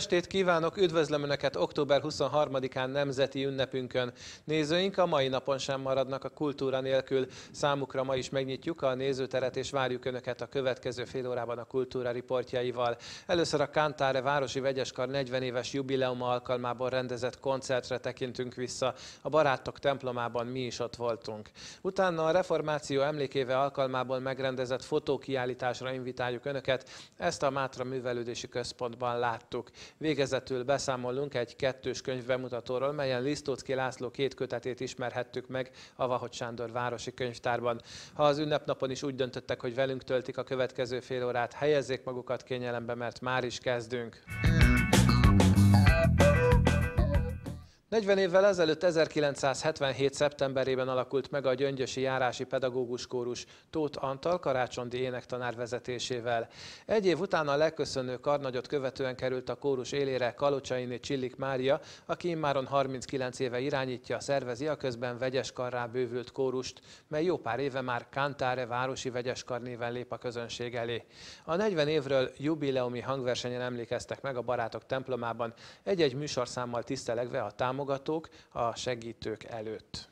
Estét kívánok, üdvözlöm Önöket október 23-án nemzeti ünnepünkön. Nézőink a mai napon sem maradnak a kultúra nélkül. Számukra ma is megnyitjuk a nézőteret és várjuk Önöket a következő fél órában a kultúra riportjaival. Először a Kantáre Városi Vegyeskar 40 éves jubileuma alkalmából rendezett koncertre tekintünk vissza. A Barátok templomában mi is ott voltunk. Utána a reformáció emlékéve alkalmából megrendezett fotókiállításra invitáljuk Önöket. Ezt a Mátra Művelődési Központban láttuk. Végezetül beszámolunk egy kettős könyv bemutatóról, melyen Lisztóczki László két kötetét ismerhettük meg a Vahot Sándor Városi Könyvtárban. Ha az ünnepnapon is úgy döntöttek, hogy velünk töltik a következő fél órát, helyezzék magukat kényelembe, mert már is kezdünk. 40 évvel ezelőtt 1977. szeptemberében alakult meg a Gyöngyösi Járási Pedagógus Kórus Tóth Antal Karácsondi énektanár vezetésével. Egy év után a legköszönő karnagyot követően került a kórus élére Kalocsaini Csillik Mária, aki immáron 39 éve irányítja, szervezi a közben vegyeskarrá bővült kórust, mely jó pár éve már Kantáre Városi Vegyeskar néven lép a közönség elé. A 40 évről jubileumi hangversenyen emlékeztek meg a Barátok templomában, egy-egy műsorszámmal tisztelegve a támogatást támogatók a segítők előtt.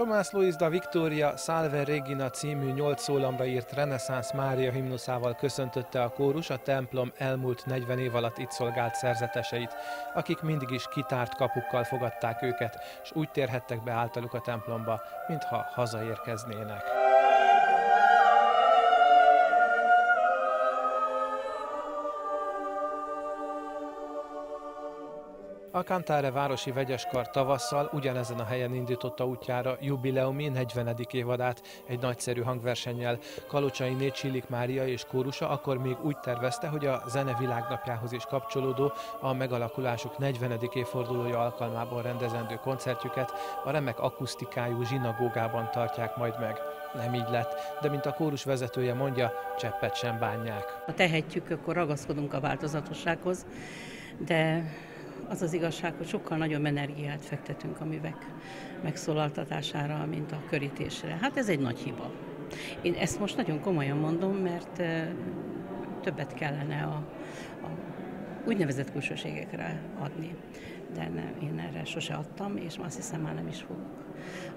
Tomás Luis da Victoria Salve Regina című nyolc szólamra írt reneszánsz Mária himnuszával köszöntötte a kórus a templom elmúlt 40 év alatt itt szolgált szerzeteseit, akik mindig is kitárt kapukkal fogadták őket, és úgy térhettek be általuk a templomba, mintha hazaérkeznének. A Kantáre Városi Vegyeskar tavasszal ugyanezen a helyen indította útjára jubileumi 40. évadát egy nagyszerű hangversennyel. Kalocsai Nécsillik Mária és kórusa akkor még úgy tervezte, hogy a zene világnapjához is kapcsolódó a megalakulásuk 40. évfordulója alkalmából rendezendő koncertjüket a remek akusztikájú zsinagógában tartják majd meg. Nem így lett, de mint a kórus vezetője mondja, cseppet sem bánják. Ha tehetjük, akkor ragaszkodunk a változatossághoz, de az az igazság, hogy sokkal nagyobb energiát fektetünk a művek megszólaltatására, mint a körítésre. Hát ez egy nagy hiba. Én ezt most nagyon komolyan mondom, mert többet kellene a, a úgynevezett külsőségekre adni. De nem, én erre sose adtam, és azt hiszem már nem is fogok.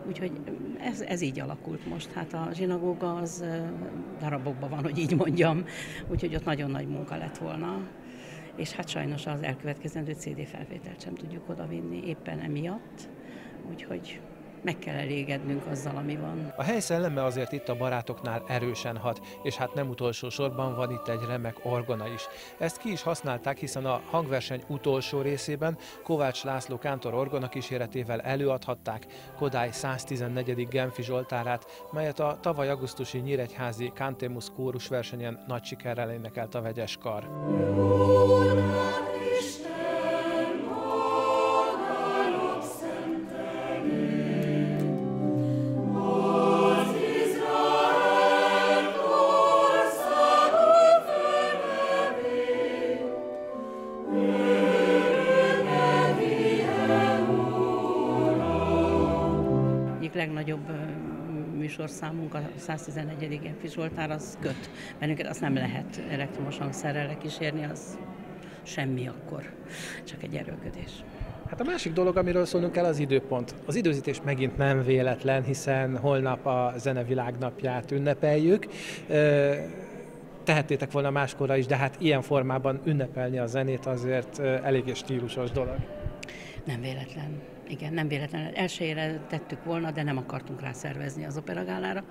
Úgyhogy ez, ez így alakult most. Hát a zsinagóga az darabokban van, hogy így mondjam, úgyhogy ott nagyon nagy munka lett volna és hát sajnos az elkövetkezendő CD felvételt sem tudjuk odavinni éppen emiatt, úgyhogy meg kell elégednünk azzal, ami van. A hely szelleme azért itt a barátoknál erősen hat, és hát nem utolsó sorban van itt egy remek orgona is. Ezt ki is használták, hiszen a hangverseny utolsó részében Kovács László Kántor orgona kíséretével előadhatták Kodály 114. Genfi Zsoltárát, melyet a tavaly augusztusi Nyíregyházi Kantémus kórus versenyen nagy sikerrel énekelt a vegyes kar. legnagyobb műsorszámunk, a 111. Genfi Zsoltár, az köt bennünket, azt nem lehet elektromos hangszerrel lekísérni, az semmi akkor, csak egy erőködés. Hát a másik dolog, amiről szólnunk kell, az időpont. Az időzítés megint nem véletlen, hiszen holnap a zenevilág napját ünnepeljük. Tehettétek volna máskorra is, de hát ilyen formában ünnepelni a zenét azért eléggé stílusos dolog. Nem véletlen. Igen, nem véletlenül elsőjére tettük volna, de nem akartunk rá szervezni az operagálára.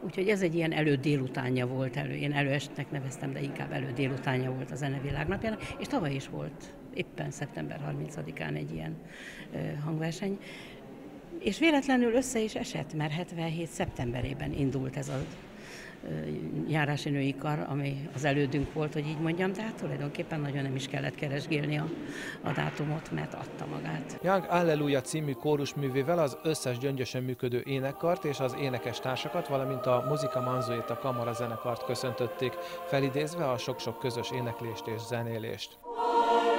Úgyhogy ez egy ilyen elő délutánja volt, elő, én előestnek neveztem, de inkább elő délutánja volt a zenevilág napjának, és tavaly is volt éppen szeptember 30-án egy ilyen ö, hangverseny. És véletlenül össze is esett, mert 77. szeptemberében indult ez a járási női kar, ami az elődünk volt, hogy így mondjam, de hát tulajdonképpen nagyon nem is kellett keresgélni a, a dátumot, mert adta magát. Young Alleluja című kórusművével az összes gyöngyösen működő énekkart és az énekes társakat, valamint a Muzika a Kamara zenekart köszöntötték, felidézve a sok-sok közös éneklést és zenélést. Alleluja!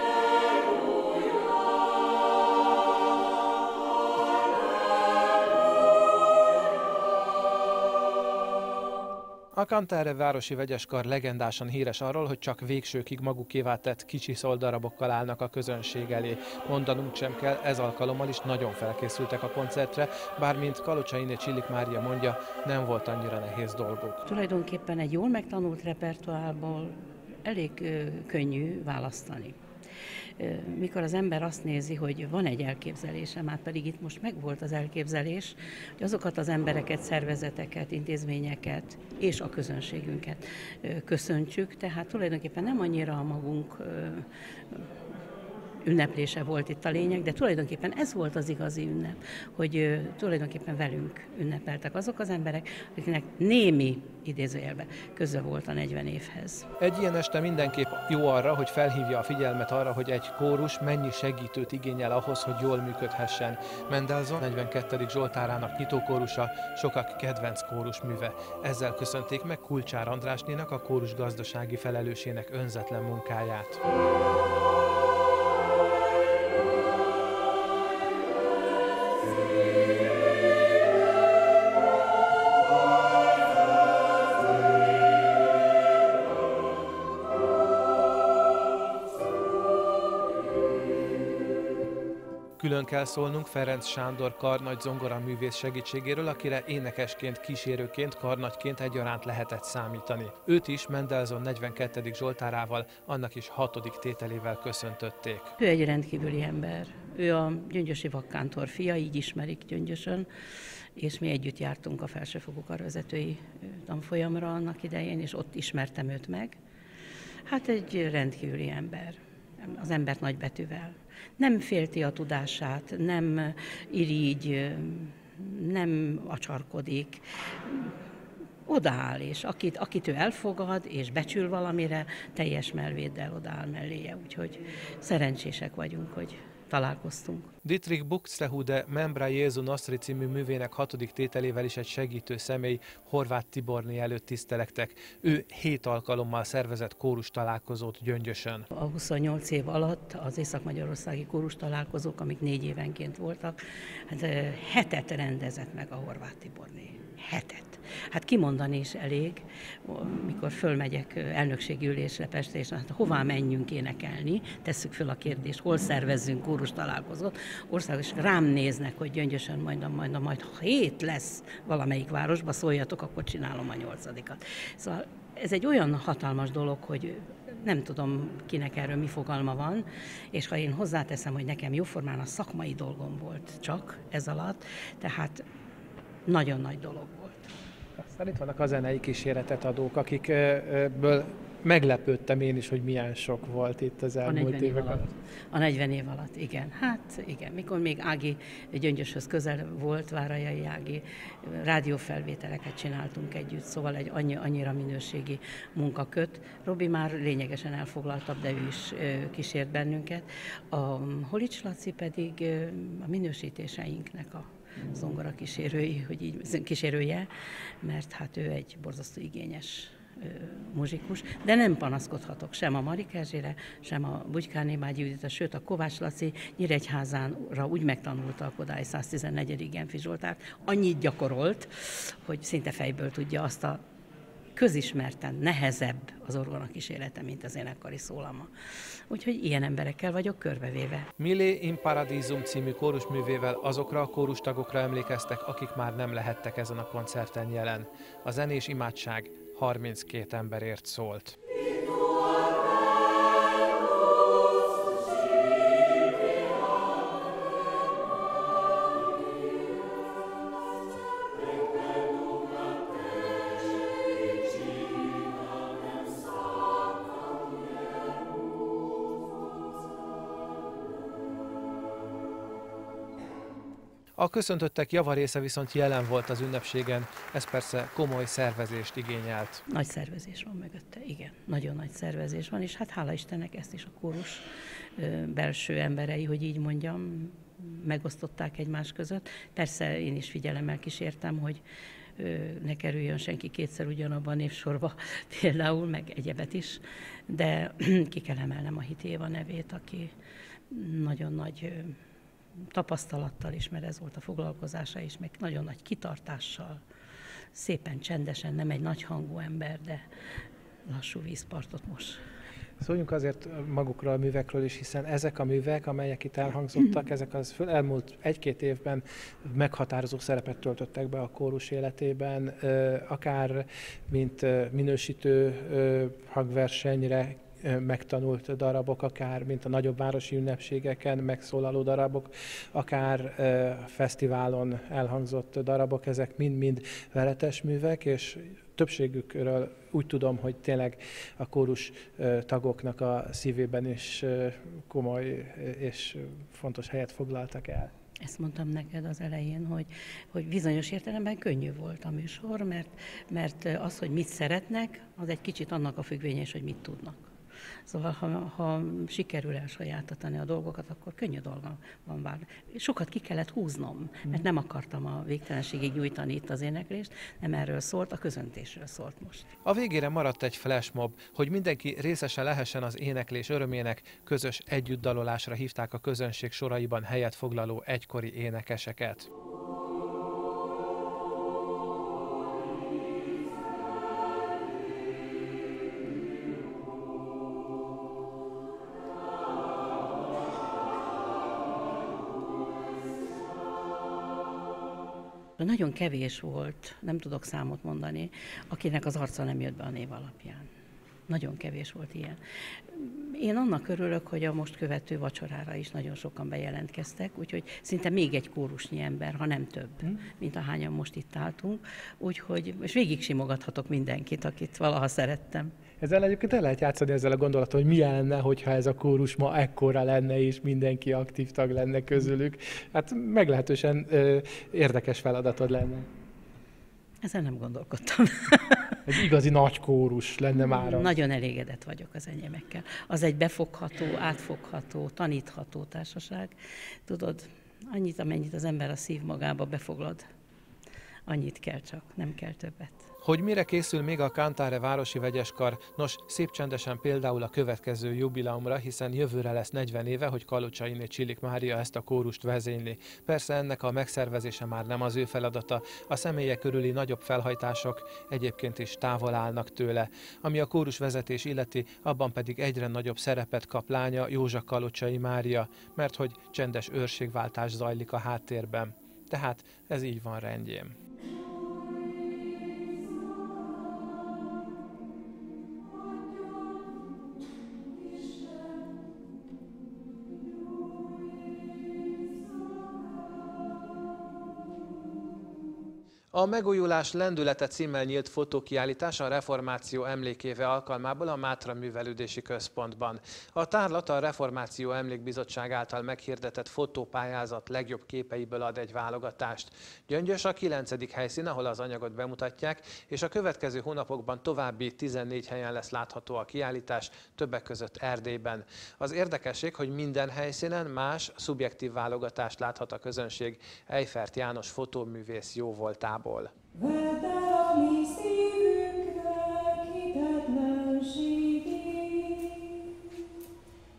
A Kantáre városi vegyeskar legendásan híres arról, hogy csak végsőkig magukévá tett kicsi szoldarabokkal állnak a közönség elé. Mondanunk sem kell, ez alkalommal is nagyon felkészültek a koncertre, bár mint Kalocsainé Csillik Mária mondja, nem volt annyira nehéz dolguk. Tulajdonképpen egy jól megtanult repertoárból elég könnyű választani mikor az ember azt nézi, hogy van egy elképzelése, már pedig itt most megvolt az elképzelés, hogy azokat az embereket, szervezeteket, intézményeket és a közönségünket köszöntsük, tehát tulajdonképpen nem annyira a magunk ünneplése volt itt a lényeg, de tulajdonképpen ez volt az igazi ünnep, hogy tulajdonképpen velünk ünnepeltek azok az emberek, akiknek némi idézőjelben köze volt a 40 évhez. Egy ilyen este mindenképp jó arra, hogy felhívja a figyelmet arra, hogy egy kórus mennyi segítőt igényel ahhoz, hogy jól működhessen. Mendelssohn 42. Zsoltárának nyitókórusa, sokak kedvenc kórus műve. Ezzel köszönték meg Kulcsár Andrásnénak, a kórus gazdasági felelősének önzetlen munkáját. Külön kell szólnunk Ferenc Sándor karnagy zongora művész segítségéről, akire énekesként, kísérőként, karnagyként egyaránt lehetett számítani. Őt is Mendelssohn 42. Zsoltárával, annak is hatodik tételével köszöntötték. Ő egy rendkívüli ember. Ő a Gyöngyösi Vakkántor fia, így ismerik Gyöngyösön, és mi együtt jártunk a felsőfokú karvezetői tanfolyamra annak idején, és ott ismertem őt meg. Hát egy rendkívüli ember az embert nagybetűvel. Nem félti a tudását, nem irigy, nem acsarkodik, odaáll, és akit, akit ő elfogad, és becsül valamire, teljes melvéddel odaáll melléje. Úgyhogy szerencsések vagyunk, hogy találkoztunk. Dietrich Buxtehude Membra Jézu Nostri című művének hatodik tételével is egy segítő személy Horváth Tiborni előtt tisztelektek. Ő hét alkalommal szervezett kórus találkozót Gyöngyösön. A 28 év alatt az Észak-Magyarországi kórus találkozók, amik négy évenként voltak, hát hetet rendezett meg a Horváth Tiborni. Hetet. Hát kimondani is elég, mikor fölmegyek elnökségi ülésre Pestre, és hát hová menjünk énekelni, tesszük föl a kérdést, hol szervezzünk kórus találkozót, országos rám néznek, hogy gyöngyösen majd, majd, majd hét lesz valamelyik városba, szóljatok, akkor csinálom a nyolcadikat. Szóval ez egy olyan hatalmas dolog, hogy nem tudom, kinek erről mi fogalma van, és ha én hozzáteszem, hogy nekem jóformán a szakmai dolgom volt csak ez alatt, tehát nagyon nagy dolog. Aztán itt vannak a zenei kíséretet adók, akikből meglepődtem én is, hogy milyen sok volt itt az elmúlt évek alatt. A 40 év alatt, igen. Hát igen, mikor még Ági Gyöngyöshöz közel volt, Várajai Ági, rádiófelvételeket csináltunk együtt, szóval egy annyi, annyira minőségi munkaköt. Robi már lényegesen elfoglaltabb, de ő is kísért bennünket. A Holics Laci pedig a minősítéseinknek a zongora kísérői, hogy így kísérője, mert hát ő egy borzasztó igényes muzsikus, de nem panaszkodhatok sem a Mari Erzsére, sem a Bugykáné Mágyi Judita, sőt a Kovács Laci Nyíregyházánra úgy megtanulta a Kodály 114. Genfi Zsoltárt, annyit gyakorolt, hogy szinte fejből tudja azt a közismerten nehezebb az orgona kísérlete, mint az énekkari szólama. Úgyhogy ilyen emberekkel vagyok körbevéve. Millé in Paradisum című kórusművével azokra a kórustagokra emlékeztek, akik már nem lehettek ezen a koncerten jelen. A zenés imádság 32 emberért szólt. Köszöntöttek javarésze viszont jelen volt az ünnepségen, ez persze komoly szervezést igényelt. Nagy szervezés van mögötte, igen. Nagyon nagy szervezés van, és hát hála Istennek ezt is a kórus belső emberei, hogy így mondjam, megosztották egymás között. Persze én is figyelemmel kísértem, hogy ne kerüljön senki kétszer ugyanabban a névsorba például, meg egyebet is, de ki kell emelnem a Hitéva nevét, aki nagyon nagy tapasztalattal is, mert ez volt a foglalkozása is, meg nagyon nagy kitartással szépen csendesen, nem egy nagy hangú ember, de lassú vízpartot most. Szóljunk azért magukról a művekről is, hiszen ezek a művek, amelyek itt elhangzottak, ezek az elmúlt egy-két évben meghatározó szerepet töltöttek be a kórus életében, akár mint minősítő hangversenyre megtanult darabok, akár mint a nagyobb városi ünnepségeken megszólaló darabok, akár fesztiválon elhangzott darabok, ezek mind-mind veletes művek, és többségükről úgy tudom, hogy tényleg a kórus tagoknak a szívében is komoly és fontos helyet foglaltak el. Ezt mondtam neked az elején, hogy, hogy bizonyos értelemben könnyű volt a műsor, mert, mert az, hogy mit szeretnek, az egy kicsit annak a függvényes, hogy mit tudnak. Szóval, ha, ha sikerül elsajátítani a dolgokat, akkor könnyű dolga van bár. Sokat ki kellett húznom, mert nem akartam a végtelenségig nyújtani itt az éneklést, nem erről szólt, a közöntésről szólt most. A végére maradt egy flashmob, hogy mindenki részese lehessen az éneklés örömének, közös együttdalolásra hívták a közönség soraiban helyet foglaló egykori énekeseket. Nagyon kevés volt, nem tudok számot mondani, akinek az arca nem jött be a név alapján. Nagyon kevés volt ilyen. Én annak örülök, hogy a most követő vacsorára is nagyon sokan bejelentkeztek, úgyhogy szinte még egy kórusnyi ember, ha nem több, hmm. mint ahányan most itt álltunk. Úgyhogy, és végig simogathatok mindenkit, akit valaha szerettem. Ezzel egyébként el lehet játszani ezzel a gondolatot, hogy milyen lenne, hogyha ez a kórus ma ekkora lenne, és mindenki aktív tag lenne közülük. Hát meglehetősen ö, érdekes feladatod lenne. Ezen nem gondolkodtam. Egy igazi nagy kórus lenne már. Nagyon elégedett vagyok az enyémekkel. Az egy befogható, átfogható, tanítható társaság. Tudod, annyit, amennyit az ember a szív magába befoglad, annyit kell csak, nem kell többet. Hogy mire készül még a Kantáre Városi Vegyeskar? Nos, szép csendesen például a következő jubileumra, hiszen jövőre lesz 40 éve, hogy Kalocsainé Csillik Mária ezt a kórust vezényli. Persze ennek a megszervezése már nem az ő feladata, a személyek körüli nagyobb felhajtások egyébként is távol állnak tőle. Ami a kórus vezetés illeti, abban pedig egyre nagyobb szerepet kap lánya Józsa Kalocsai Mária, mert hogy csendes őrségváltás zajlik a háttérben. Tehát ez így van rendjén. A megújulás lendülete címmel nyílt fotókiállítás a reformáció emlékéve alkalmából a Mátra Művelődési Központban. A tárlat a Reformáció Emlékbizottság által meghirdetett fotópályázat legjobb képeiből ad egy válogatást. Gyöngyös a 9. helyszín, ahol az anyagot bemutatják, és a következő hónapokban további 14 helyen lesz látható a kiállítás, többek között Erdélyben. Az érdekesség, hogy minden helyszínen más, szubjektív válogatást láthat a közönség. Eifert János fotóművész jó voltában. Paul. Vedd el a mi szívünkre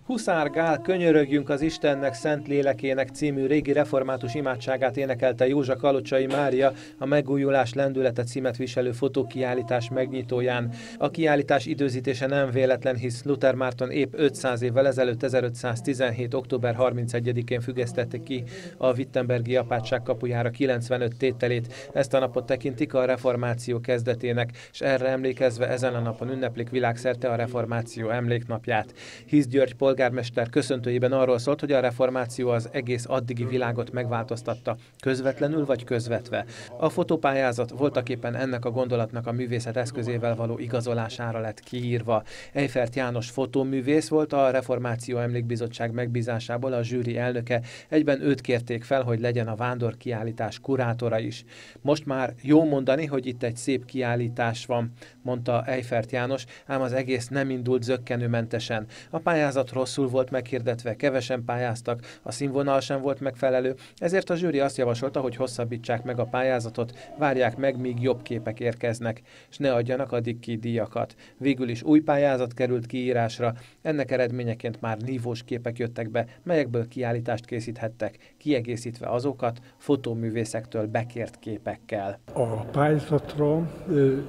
Huszár Gál Könyörögjünk az Istennek Szent Lélekének című régi református imádságát énekelte Józsa Kalocsai Mária a Megújulás lendülete címet viselő fotókiállítás megnyitóján. A kiállítás időzítése nem véletlen, hisz Luther Márton épp 500 évvel ezelőtt 1517. október 31-én függesztette ki a Wittenbergi apátság kapujára 95 tételét. Ezt a napot tekintik a reformáció kezdetének, és erre emlékezve ezen a napon ünneplik világszerte a reformáció emléknapját. Hisz György polgár polgármester köszöntőjében arról szólt, hogy a reformáció az egész addigi világot megváltoztatta, közvetlenül vagy közvetve. A fotópályázat voltaképpen ennek a gondolatnak a művészet eszközével való igazolására lett kiírva. Eifert János fotóművész volt a Reformáció Emlékbizottság megbízásából a zsűri elnöke, egyben őt kérték fel, hogy legyen a vándor kiállítás kurátora is. Most már jó mondani, hogy itt egy szép kiállítás van, mondta Eifert János, ám az egész nem indult zöggenőmentesen. A pályázat rossz rosszul volt meghirdetve, kevesen pályáztak, a színvonal sem volt megfelelő, ezért a zsűri azt javasolta, hogy hosszabbítsák meg a pályázatot, várják meg, míg jobb képek érkeznek, és ne adjanak addig ki díjakat. Végül is új pályázat került kiírásra, ennek eredményeként már nívós képek jöttek be, melyekből kiállítást készíthettek, kiegészítve azokat fotóművészektől bekért képekkel. A pályázatra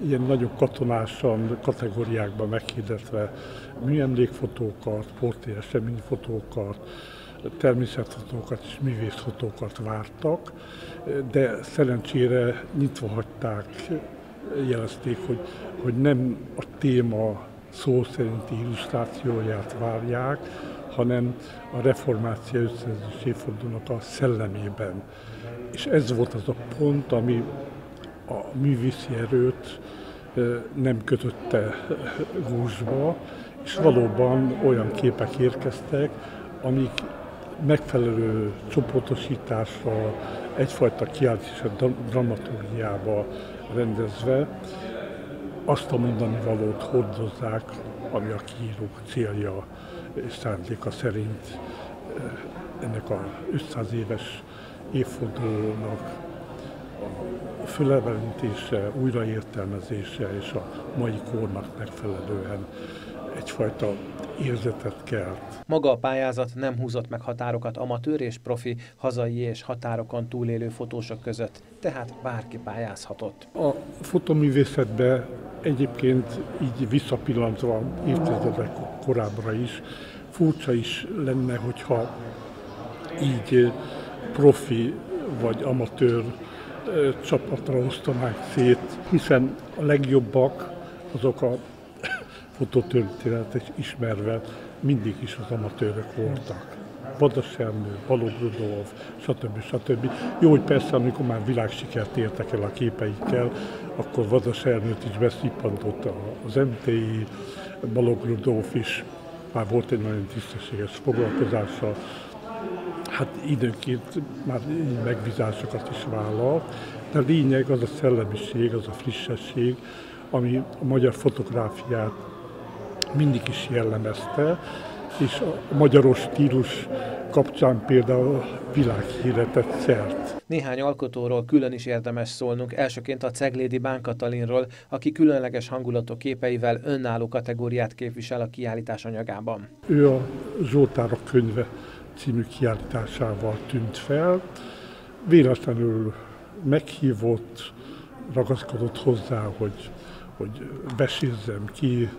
ilyen nagyon katonásan kategóriákban meghirdetve műemlékfotókat, portré eseményfotókat, természetfotókat és művészfotókat vártak, de szerencsére nyitva hagyták, jelezték, hogy, hogy nem a téma szó szerinti illusztrációját várják, hanem a reformáció 500 évfordulónak a szellemében. És ez volt az a pont, ami a művészi erőt nem kötötte gúzsba, és valóban olyan képek érkeztek, amik megfelelő csoportosításra, egyfajta kiáltás dramaturgiába rendezve azt a mondani valót hordozzák, ami a kiírók célja szándéka szerint ennek a 500 éves évfordulónak a fölevenítése, újraértelmezése és a mai kornak megfelelően egyfajta érzetet kelt. Maga a pályázat nem húzott meg határokat amatőr és profi, hazai és határokon túlélő fotósok között, tehát bárki pályázhatott. A fotoművészetbe egyébként így visszapillantva évtizedek korábbra is furcsa is lenne, hogyha így profi vagy amatőr csapatra osztanák szét, hiszen a legjobbak azok a fotótörténetet ismerve mindig is az amatőrök voltak. Vadasernő, Balogh Rudolf, stb. stb. Jó, hogy persze, amikor már világsikert értek el a képeikkel, akkor Vadasernőt is beszippantott az MTI, Balogh is, már volt egy nagyon tisztességes foglalkozása, hát időnként már megbízásokat is vállal, de lényeg az a szellemiség, az a frissesség, ami a magyar fotográfiát mindig is jellemezte, és a magyaros stílus kapcsán például világhíre tett szert. Néhány alkotóról külön is érdemes szólnunk, elsőként a Ceglédi Bán Katalinról, aki különleges hangulatok képeivel önálló kategóriát képvisel a kiállítás anyagában. Ő a Zsoltárok könyve című kiállításával tűnt fel. Véletlenül meghívott, ragaszkodott hozzá, hogy, hogy besízzem ki,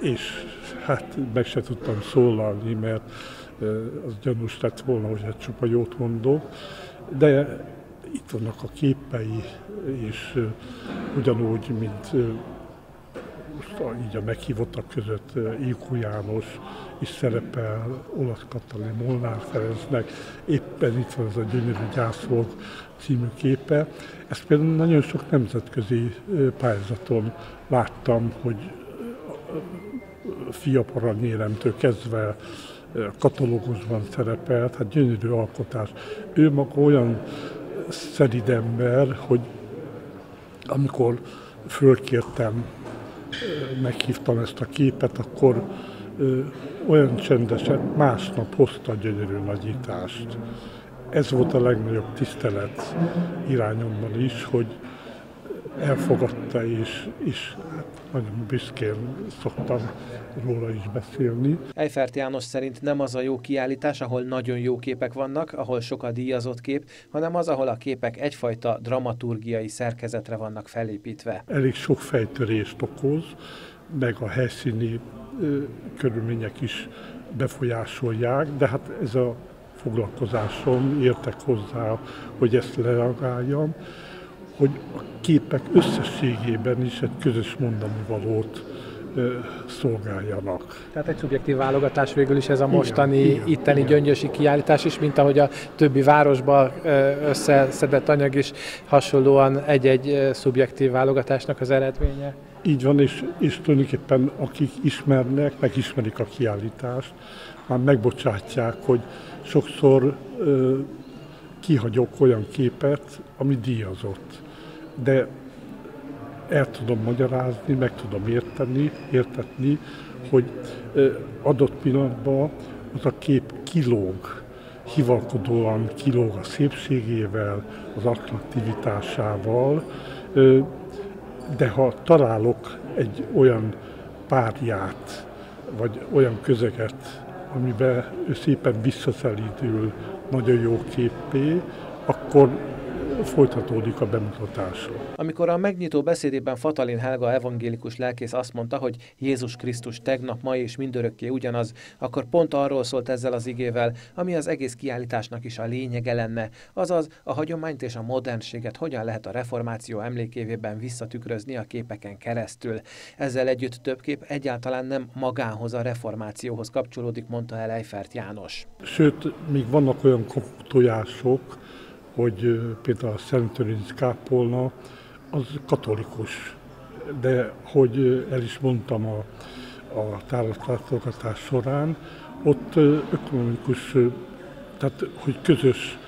és hát meg se tudtam szólalni, mert az gyanús lett volna, hogy hát csupa jót mondok, de itt vannak a képei, és ugyanúgy, mint most így a meghívottak között Ilkó János is szerepel, Olasz Katalin, Molnár Ferencnek, éppen itt van az a gyönyörű gyászolg című képe. Ezt például nagyon sok nemzetközi pályázaton láttam, hogy fiaparanyéremtől kezdve katalógusban szerepelt, hát gyönyörű alkotás. Ő maga olyan szerid ember, hogy amikor fölkértem, meghívtam ezt a képet, akkor olyan csendesen másnap hozta a gyönyörű nagyítást. Ez volt a legnagyobb tisztelet irányomban is, hogy elfogadta, és, és hát nagyon büszkén szoktam róla is beszélni. Eifert János szerint nem az a jó kiállítás, ahol nagyon jó képek vannak, ahol sok a díjazott kép, hanem az, ahol a képek egyfajta dramaturgiai szerkezetre vannak felépítve. Elég sok fejtörést okoz, meg a helyszíni ö, körülmények is befolyásolják, de hát ez a foglalkozásom, értek hozzá, hogy ezt lereagáljam hogy a képek összességében is egy közös mondani valót szolgáljanak. Tehát egy szubjektív válogatás végül is ez a mostani igen, igen, itteni igen. gyöngyösi kiállítás is, mint ahogy a többi városban összeszedett anyag is hasonlóan egy-egy szubjektív válogatásnak az eredménye. Így van, és, és tulajdonképpen akik ismernek, megismerik a kiállítást, már megbocsátják, hogy sokszor ö, kihagyok olyan képet, ami díjazott de el tudom magyarázni, meg tudom érteni, értetni, hogy adott pillanatban az a kép kilóg, hivalkodóan kilóg a szépségével, az attraktivitásával, de ha találok egy olyan párját, vagy olyan közeget, amiben ő szépen visszaszelítül nagyon jó képé, akkor folytatódik a bemutatása. Amikor a megnyitó beszédében Fatalin Helga evangélikus lelkész azt mondta, hogy Jézus Krisztus tegnap, ma és mindörökké ugyanaz, akkor pont arról szólt ezzel az igével, ami az egész kiállításnak is a lényege lenne, azaz a hagyományt és a modernséget hogyan lehet a reformáció emlékévében visszatükrözni a képeken keresztül. Ezzel együtt több kép egyáltalán nem magához a reformációhoz kapcsolódik, mondta el Eifert János. Sőt, még vannak olyan tojások, hogy például a Szent Törinc kápolna az katolikus, de hogy el is mondtam a, a tárlatlátogatás során, ott ökonomikus, tehát hogy közös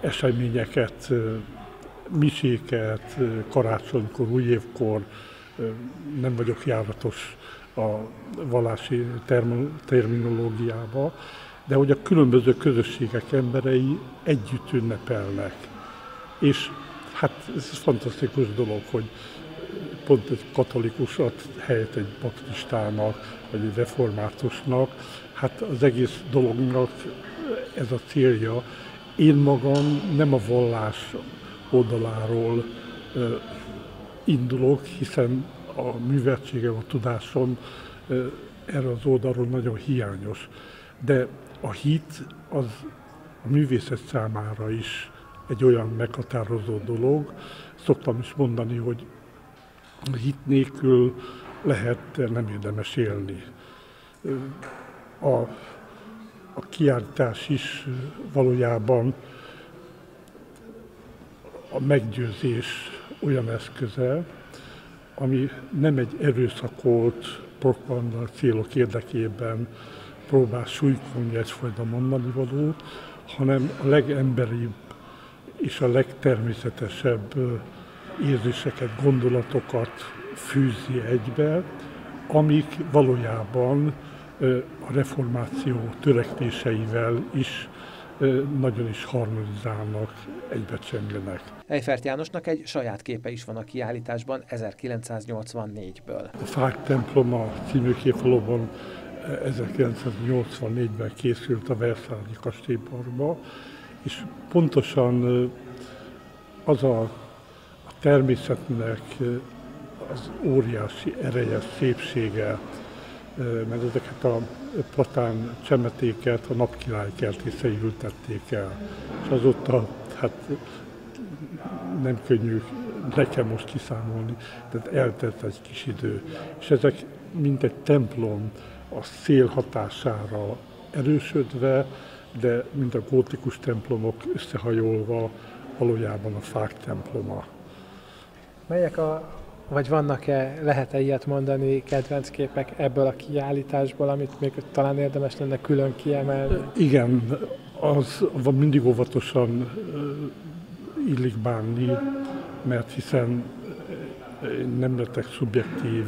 eseményeket, miséket, karácsonykor, újévkor, nem vagyok járatos a vallási terminológiába, de hogy a különböző közösségek emberei együtt ünnepelnek. És hát ez fantasztikus dolog, hogy pont egy katolikusat helyett egy baptistának, vagy egy reformátusnak, hát az egész dolognak ez a célja. Én magam nem a vallás oldaláról indulok, hiszen a műveltségem, a tudásom erre az oldalról nagyon hiányos. De a hit az a művészet számára is egy olyan meghatározó dolog. Szoktam is mondani, hogy a hit nélkül lehet, nem érdemes élni. A, a kiállítás is valójában a meggyőzés olyan eszköze, ami nem egy erőszakolt propaganda célok érdekében próbál súlykolni egyfajta mondani való, hanem a legemberibb és a legtermészetesebb érzéseket, gondolatokat fűzi egybe, amik valójában a reformáció törekvéseivel is nagyon is harmonizálnak, egybecsenglenek. Eifert Jánosnak egy saját képe is van a kiállításban 1984-ből. A Fák temploma című kép valóban 1984-ben készült a Versailles kastélyparkba, és pontosan az a, a természetnek az óriási ereje, szépsége, mert ezeket a platán csemetéket a napkirály kertészei ültették el. És azóta hát nem könnyű nekem most kiszámolni, tehát eltelt egy kis idő. És ezek mint egy templom, a szél hatására erősödve, de mint a gótikus templomok összehajolva valójában a fák temploma. Melyek a, vagy vannak-e, lehet-e ilyet mondani, kedvenc képek ebből a kiállításból, amit még talán érdemes lenne külön kiemelni? Igen, az mindig óvatosan illik bánni, mert hiszen nem lettek szubjektív,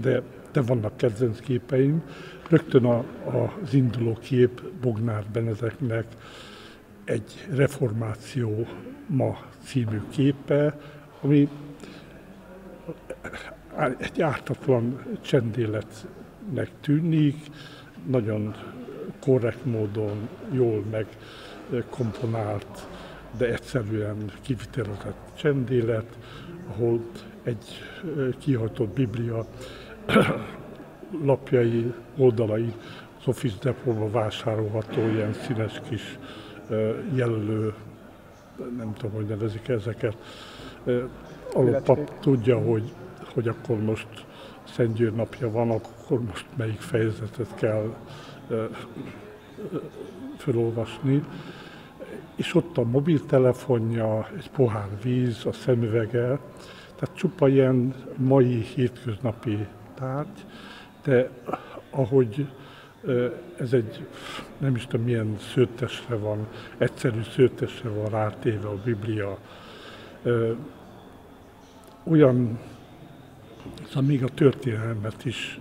de de vannak kedvenc képeim. Rögtön a, az induló kép Bognár Benezeknek egy reformáció ma című képe, ami egy ártatlan csendéletnek tűnik, nagyon korrekt módon, jól megkomponált, de egyszerűen kivitelezett csendélet, ahol egy kihajtott biblia lapjai, oldalai az Office Depot-ba vásárolható ilyen színes kis jelölő, nem tudom, hogy nevezik ezeket. A pap tudja, hogy, hogy akkor most Szentgyőr napja van, akkor most melyik fejezetet kell felolvasni. És ott a mobiltelefonja, egy pohár víz, a szemüvege, tehát csupa ilyen mai hétköznapi tárgy, de ahogy ez egy, nem is tudom milyen szőttesre van, egyszerű szőttesre van rátéve a Biblia, olyan, szóval még a történelmet is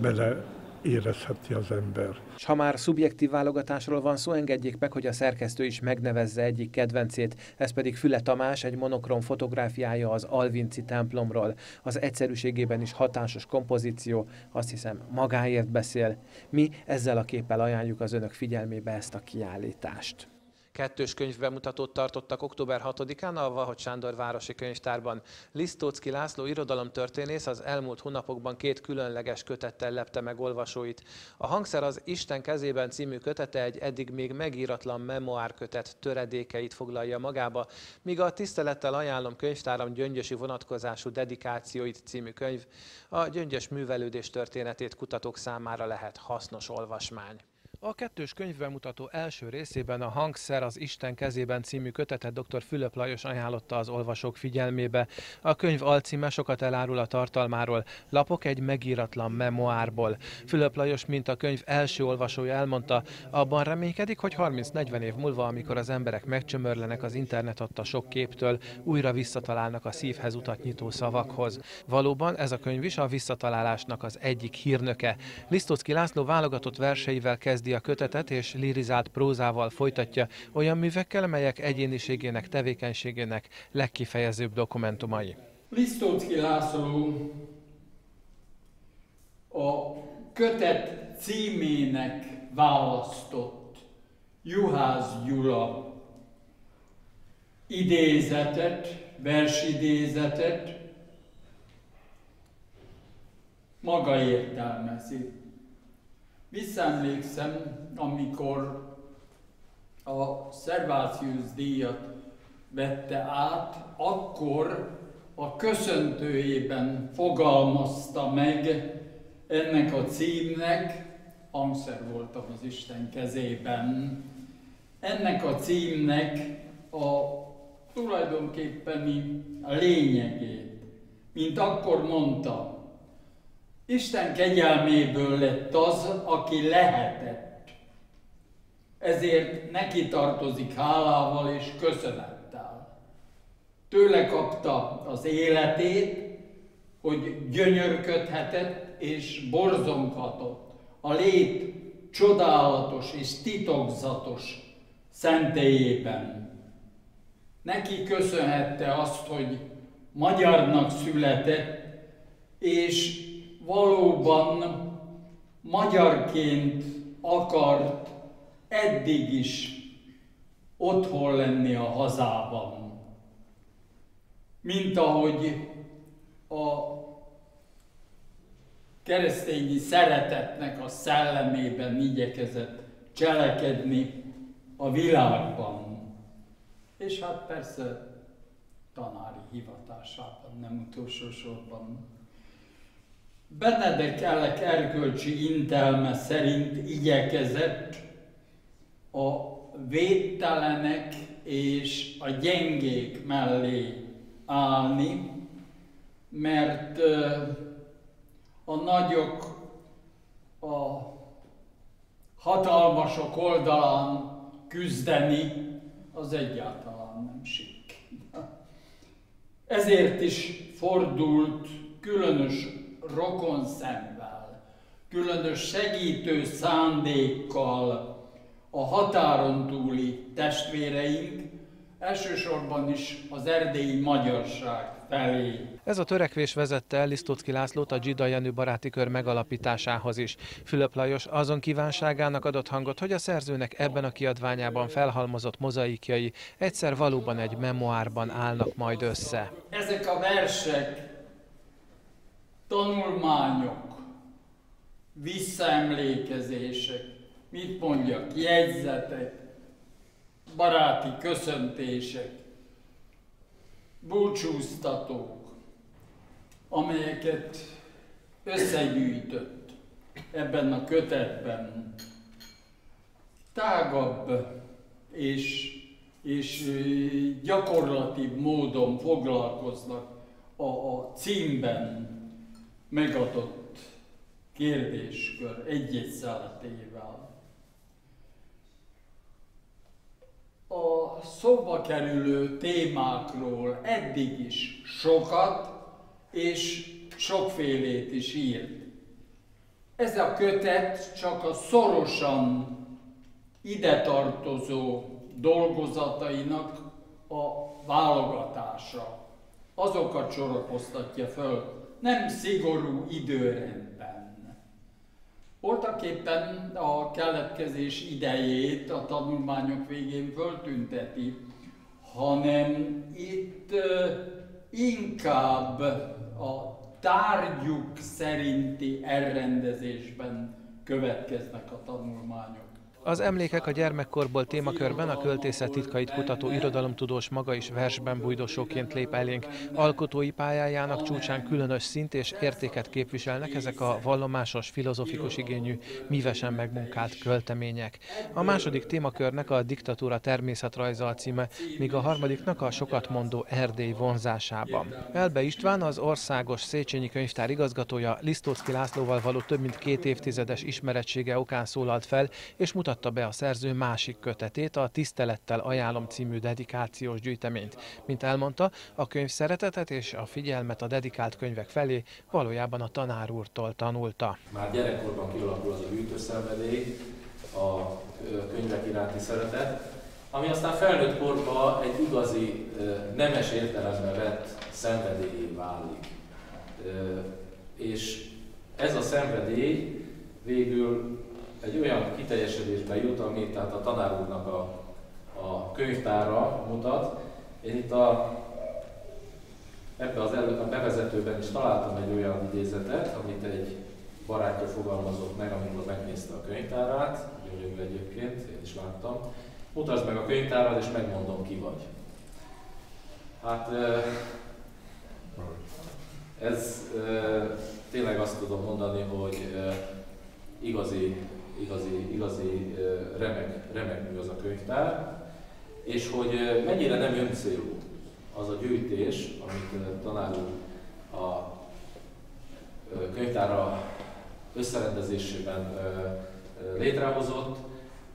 bele érezheti az ember. És ha már szubjektív válogatásról van szó, engedjék meg, hogy a szerkesztő is megnevezze egyik kedvencét, ez pedig Füle Tamás, egy monokrom fotográfiája az Alvinci templomról. Az egyszerűségében is hatásos kompozíció, azt hiszem magáért beszél. Mi ezzel a képpel ajánljuk az önök figyelmébe ezt a kiállítást. Kettős könyvbemutatót tartottak október 6-án a Vahot Sándor Városi Könyvtárban. Lisztócki László irodalomtörténész az elmúlt hónapokban két különleges kötettel lepte meg olvasóit. A hangszer az Isten kezében című kötete egy eddig még megíratlan memoárkötet töredékeit foglalja magába, míg a Tisztelettel ajánlom könyvtáram gyöngyösi vonatkozású dedikációit című könyv a gyöngyös művelődés történetét kutatók számára lehet hasznos olvasmány. A kettős könyvbemutató első részében a Hangszer az Isten kezében című kötetet dr. Fülöp Lajos ajánlotta az olvasók figyelmébe. A könyv alcíme sokat elárul a tartalmáról, lapok egy megíratlan memoárból. Fülöp Lajos, mint a könyv első olvasója elmondta, abban reménykedik, hogy 30-40 év múlva, amikor az emberek megcsömörlenek az internet adta sok képtől, újra visszatalálnak a szívhez utat nyitó szavakhoz. Valóban ez a könyv is a visszatalálásnak az egyik hírnöke. Lisztocki László válogatott verseivel kezdi a kötetet és lirizált prózával folytatja olyan művekkel, melyek egyéniségének, tevékenységének legkifejezőbb dokumentumai. Lisztócki László a kötet címének választott Juhász Gyula idézetet, versidézetet maga értelmezi. Visszaemlékszem, amikor a Servácius díjat vette át, akkor a köszöntőjében fogalmazta meg ennek a címnek, hangszer voltam az Isten kezében, ennek a címnek a tulajdonképpeni lényegét, mint akkor mondta, Isten kegyelméből lett az, aki lehetett. Ezért neki tartozik hálával és köszönettel. Tőle kapta az életét, hogy gyönyörködhetett és borzonghatott. A lét csodálatos és titokzatos szentélyében. Neki köszönhette azt, hogy magyarnak született, és valóban magyarként akart eddig is otthon lenni a hazában. Mint ahogy a keresztényi szeretetnek a szellemében igyekezett cselekedni a világban. És hát persze tanári hivatásában, nem utolsó sorban. Benedek Ellek erkölcsi intelme szerint igyekezett a védtelenek és a gyengék mellé állni, mert a nagyok a hatalmasok oldalán küzdeni az egyáltalán nem sik. Ezért is fordult különös rokon szemvel, különös segítő szándékkal a határon túli testvéreink, elsősorban is az erdélyi magyarság felé. Ez a törekvés vezette el Lisztocki Lászlót a Gida Jenő baráti kör megalapításához is. Fülöp Lajos azon kívánságának adott hangot, hogy a szerzőnek ebben a kiadványában felhalmozott mozaikjai egyszer valóban egy memoárban állnak majd össze. Ezek a versek tanulmányok, visszaemlékezések, mit mondjak, jegyzetek, baráti köszöntések, búcsúztatók, amelyeket összegyűjtött ebben a kötetben. Tágabb és, és gyakorlatibb módon foglalkoznak a, a címben megadott kérdéskör egy-egy szeletével. A szóba kerülő témákról eddig is sokat, és sokfélét is írt. Ez a kötet csak a szorosan ide tartozó dolgozatainak a válogatása. Azokat sorakoztatja föl, nem szigorú időrendben. Voltak éppen a keletkezés idejét a tanulmányok végén föltünteti, hanem itt inkább a tárgyuk szerinti elrendezésben következnek a tanulmányok. Az emlékek a gyermekkorból témakörben a költészet titkait kutató irodalomtudós maga is versben bújdosóként lép elénk. Alkotói pályájának csúcsán különös szint és értéket képviselnek ezek a vallomásos, filozofikus igényű, mívesen megmunkált költemények. A második témakörnek a diktatúra természetrajza a címe, míg a harmadiknak a sokat mondó Erdély vonzásában. Elbe István az országos Széchenyi könyvtár igazgatója Lisztóczki Lászlóval való több mint két évtizedes ismerettsége okán szólalt fel, és mutat mutatta be a szerző másik kötetét, a Tisztelettel ajánlom című dedikációs gyűjteményt. Mint elmondta, a könyv szeretetet és a figyelmet a dedikált könyvek felé valójában a tanár úrtól tanulta. Már gyerekkorban kialakul az a gyűjtőszenvedély, a könyvek iránti szeretet, ami aztán felnőtt korban egy igazi, nemes értelemben vett szenvedélyé válik. És ez a szenvedély végül egy olyan kiteljesedésbe jut, ami tehát a tanár úrnak a, a könyvtára mutat. Én itt a, ebbe az elő, a bevezetőben is találtam egy olyan idézetet, amit egy barátja fogalmazott meg, amikor megnézte a könyvtárát, gyönyörű egyébként, én is láttam. Mutasd meg a könyvtárad, és megmondom, ki vagy. Hát ez tényleg azt tudom mondani, hogy igazi igazi, igazi remek, remek mű az a könyvtár, és hogy mennyire nem öncélú az a gyűjtés, amit tanár úr a könyvtára összerendezésében létrehozott,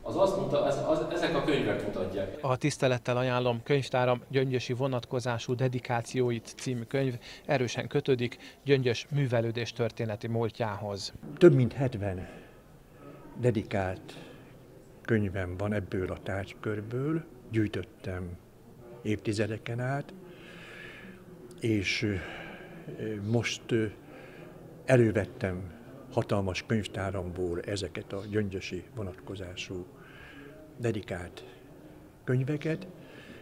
az azt mondta, ez, az, ezek a könyvek mutatják. A tisztelettel ajánlom könyvtáram gyöngyösi vonatkozású dedikációit című könyv erősen kötődik Gyöngyös művelődés történeti múltjához. Több mint 70 dedikált könyvem van ebből a tárgykörből, gyűjtöttem évtizedeken át, és most elővettem hatalmas könyvtáramból ezeket a gyöngyösi vonatkozású dedikált könyveket.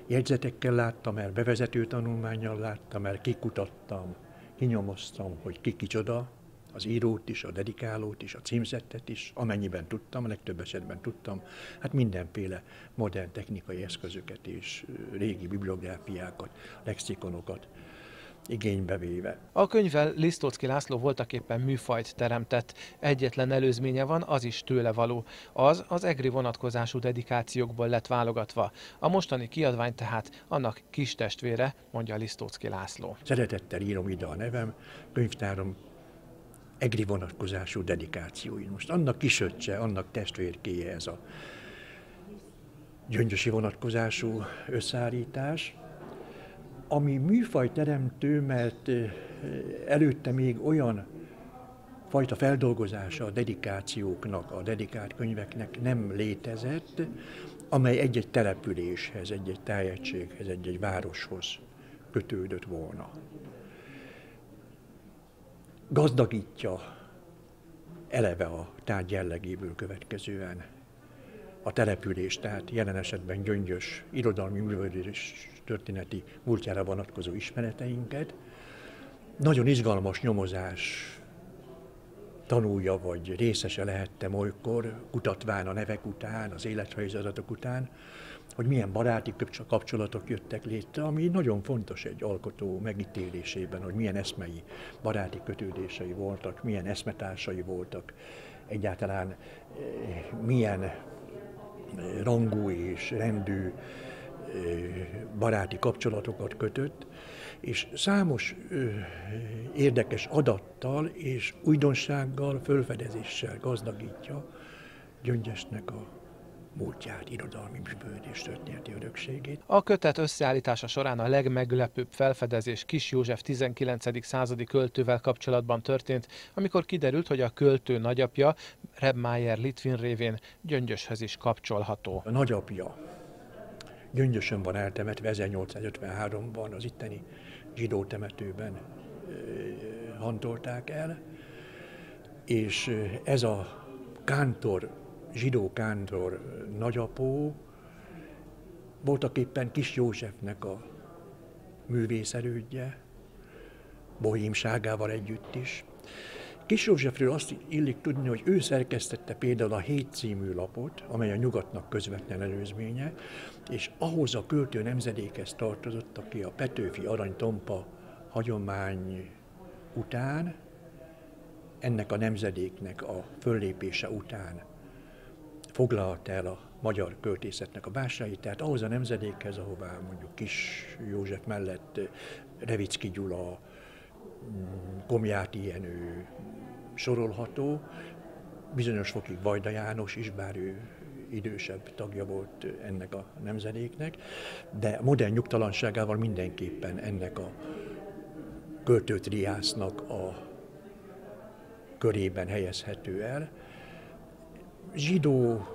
Jegyzetekkel láttam el, bevezető tanulmányjal láttam el, kikutattam, kinyomoztam, hogy ki kicsoda, az írót is, a dedikálót is, a címzettet is, amennyiben tudtam, a legtöbb esetben tudtam, hát mindenféle modern technikai eszközöket és régi bibliográfiákat, lexikonokat igénybe véve. A könyvvel Lisztocki László voltak éppen műfajt teremtett. Egyetlen előzménye van, az is tőle való. Az az egri vonatkozású dedikációkból lett válogatva. A mostani kiadvány tehát annak kis testvére, mondja Lisztocki László. Szeretettel írom ide a nevem, könyvtárom egri vonatkozású dedikációi. Most annak kisöccse, annak testvérkéje ez a gyöngyösi vonatkozású összeállítás, ami műfaj teremtő, mert előtte még olyan fajta feldolgozása a dedikációknak, a dedikált könyveknek nem létezett, amely egy-egy településhez, egy-egy tájegységhez, egy-egy városhoz kötődött volna gazdagítja eleve a tárgy jellegéből következően a település, tehát jelen esetben gyöngyös irodalmi művelődés történeti múltjára vonatkozó ismereteinket. Nagyon izgalmas nyomozás tanulja vagy részese lehettem olykor, kutatván a nevek után, az életrajzi után, hogy milyen baráti kapcsolatok jöttek létre, ami nagyon fontos egy alkotó megítélésében, hogy milyen eszmei baráti kötődései voltak, milyen eszmetársai voltak, egyáltalán eh, milyen eh, rangú és rendű eh, baráti kapcsolatokat kötött, és számos érdekes adattal és újdonsággal, fölfedezéssel gazdagítja Gyöngyesnek a múltját, irodalmi művődés történeti örökségét. A kötet összeállítása során a legmeglepőbb felfedezés Kis József 19. századi költővel kapcsolatban történt, amikor kiderült, hogy a költő nagyapja Rebmeier Litvin révén Gyöngyöshöz is kapcsolható. A nagyapja Gyöngyösön van eltemetve 1853-ban az itteni zsidó temetőben hantolták el, és ez a kántor, zsidó kántor nagyapó voltak éppen Kis Józsefnek a művészelődje, bohímságával együtt is. Kis Józsefről azt illik tudni, hogy ő szerkesztette például a Hét című lapot, amely a nyugatnak közvetlen előzménye, és ahhoz a költő nemzedékhez tartozott, aki a Petőfi Aranytompa hagyomány után, ennek a nemzedéknek a föllépése után foglalta el a magyar költészetnek a básait, tehát ahhoz a nemzedékhez, ahová mondjuk Kis József mellett Revicki Gyula, Komjáti Jenő sorolható, bizonyos fokig Vajda János is, bár ő idősebb tagja volt ennek a nemzedéknek, de modern nyugtalanságával mindenképpen ennek a költőtriásznak a körében helyezhető el. Zsidó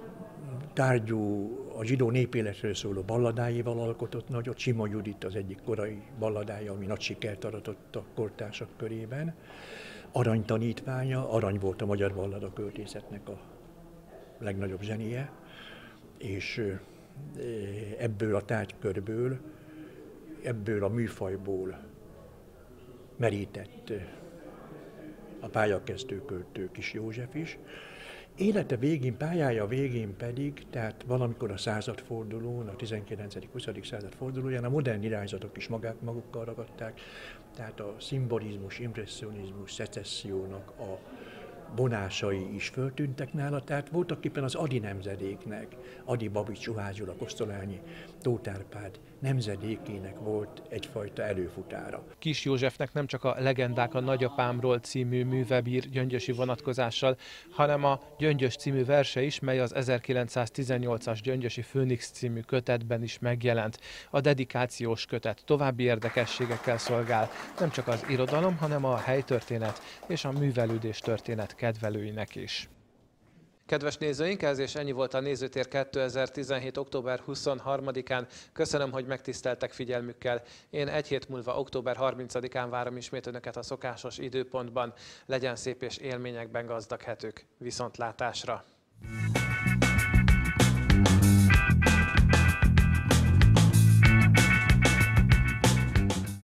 tárgyú, a zsidó népéletről szóló balladáival alkotott nagyot, Sima Judit az egyik korai balladája, ami nagy sikert aratott a kortársak körében. Arany tanítványa, arany volt a magyar ballada költészetnek a legnagyobb zsenie, és ebből a tárgykörből, ebből a műfajból merített a pályakezdő költő Kis József is. Élete végén, pályája végén pedig, tehát valamikor a századfordulón, a 19.-20. századfordulóján a modern irányzatok is magák, magukkal ragadták, tehát a szimbolizmus, impressionizmus, szecessziónak a vonásai is föltűntek nála, tehát voltak éppen az Adi nemzedéknek, Adi Babics, Csuhász Gyula, Kosztolányi, Tótárpád nemzedékének volt egyfajta előfutára. Kis Józsefnek nem csak a Legendák a nagyapámról című műve bír gyöngyösi vonatkozással, hanem a Gyöngyös című verse is, mely az 1918-as Gyöngyösi Főnix című kötetben is megjelent. A dedikációs kötet további érdekességekkel szolgál, nem csak az irodalom, hanem a helytörténet és a művelődés történet kedvelőinek is. Kedves nézőink, ez és ennyi volt a Nézőtér 2017. október 23-án. Köszönöm, hogy megtiszteltek figyelmükkel. Én egy hét múlva, október 30-án várom ismét Önöket a szokásos időpontban. Legyen szép és élményekben gazdag hetük. Viszontlátásra!